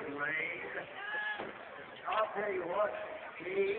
Lane. I'll tell you what, he